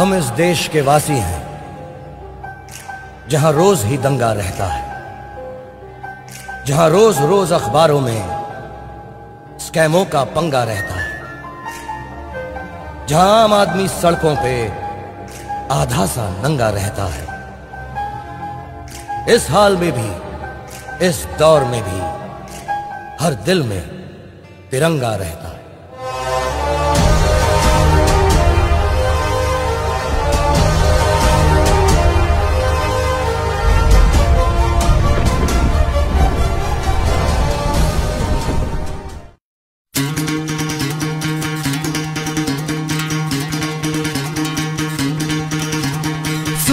हम इस देश के वासी हैं, जहाँ रोज ही दंगा रहता है, जहाँ रोज रोज अखबारों में स्कैमों का पंगा रहता है, जहाँ आम आदमी सड़कों पे आधा सा नंगा रहता है। इस हाल में भी, इस दौर में भी, हर दिल में तिरंगा रहता है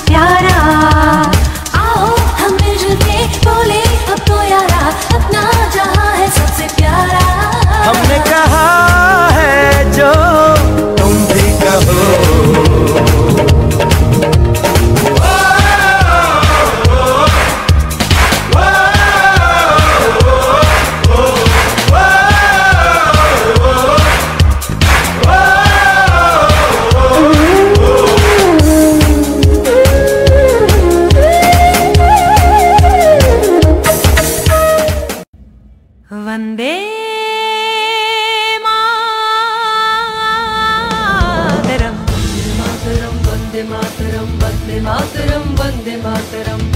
प्यारा मातरं वन्दे मातरम्